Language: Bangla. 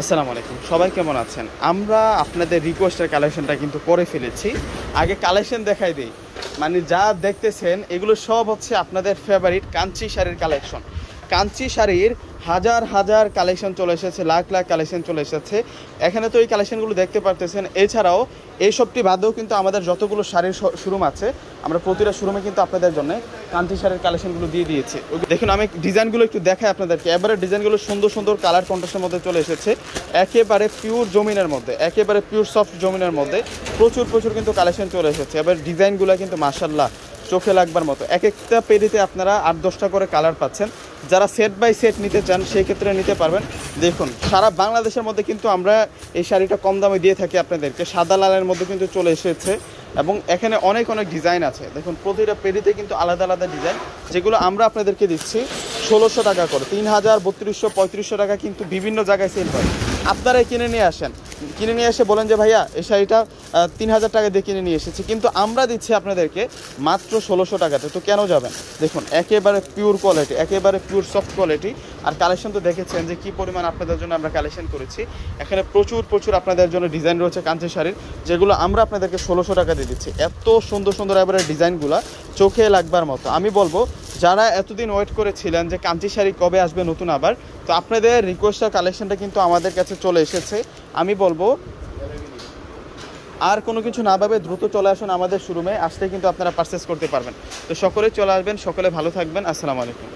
আসসালামু আলাইকুম। সবাই কেমন আছেন? আমরা আপনাদের রিকোয়েস্টের কালেকশনটা কিন্তু করে ফেলেছি। আগে কালেকশন দেখাই দিই। মানে যা দেখতেছেন, এগুলো সব হচ্ছে আপনাদের ফেভারিট কাঞ্চি শাড়ির কালেকশন কাঞ্চি শাড়ির হাজার হাজার কালেকশন চলে এসেছে, লাখ লাখ কালেকশন চলে এসেছে। এখানে তো এই কালেকশনগুলো দেখতে পারতেছেন। এছাড়াও এই সবটি বাদেও কিন্তু আমাদের যতগুলো শাড়ির শোরুম আছে, আমরা প্রতিটা শোরুমে কিন্তু আপনাদের জন্য কান্তি শাড়ির কালেকশনগুলো দিয়ে দিয়েছি। দেখুন, আমি ডিজাইনগুলো একটু দেখাই আপনাদেরকে। এবারে ডিজাইনগুলো সুন্দর সুন্দর কালার কন্ট্রাস্টের মধ্যে চলে এসেছে। একেবারে পিওর জমিনের মধ্যে, একেবারে পিওর সফট জমিনের মধ্যে প্রচুর প্রচুর কিন্তু কালেকশন চলে এসেছে। এবার ডিজাইনগুলো কিন্তু মাসাল্লাহ চোখে লাগবার মতো। এক একটা পেরিতে আপনারা আট দশটা করে কালার পাচ্ছেন। যারা সেট বাই সেট নিতে চান, সেই ক্ষেত্রে নিতে পারবেন। দেখুন, সারা বাংলাদেশের মধ্যে কিন্তু আমরা এই শাড়িটা কম দামে দিয়ে থাকি আপনাদেরকে। সাদা লালের মধ্যে কিন্তু চলে এসেছে এবং এখানে অনেক অনেক ডিজাইন আছে। দেখুন, প্রতিটা পেরিতে কিন্তু আলাদা আলাদা ডিজাইন যেগুলো আমরা আপনাদেরকে দিচ্ছি, ষোলোশো টাকা করে। তিন হাজার, বত্রিশশো, পঁয়ত্রিশশো টাকা কিন্তু বিভিন্ন জায়গায় সেল করে আপনারাই কিনে নিয়ে আসেন। কিনে নিয়ে এসে বলেন যে, ভাইয়া, এই শাড়িটা তিন হাজার টাকা দিয়ে কিনে নিয়ে এসেছি, কিন্তু আমরা দিচ্ছি আপনাদেরকে মাত্র ষোলোশো টাকাতে। তো কেন যাবেন? দেখুন, একেবারে পিওর কোয়ালিটি একেবারে পিওর সফট কোয়ালিটি আর কালেকশন তো দেখেছেন যে, কি পরিমাণ আপনাদের জন্য আমরা কালেকশন করেছি। এখানে প্রচুর প্রচুর আপনাদের জন্য ডিজাইন রয়েছে কাঞ্চি শাড়ির, যেগুলো আমরা আপনাদেরকে ষোলোশো টাকা দিয়ে দিচ্ছি। এত সুন্দর সুন্দর এবারে ডিজাইনগুলো চোখে লাগবার মতো। আমি বলব যারা এতদিন ওয়েট করেছিলেন যে কাঞ্চি শাড়ি কবে আসবে নতুন আবার, তো আপনাদের রিকোয়েস্টার কালেকশনটা কিন্তু আমাদের কাছে চলে এসেছে। আমি বলব, আর কোনো কিছু না ভাবে দ্রুত চলে আসুন আমাদের শোরুমে আসতে কিন্তু আপনারা পারচেস করতে পারবেন। তো সকলে চলে আসবেন, সকলে ভালো থাকবেন, আসসালামু আলাইকুম।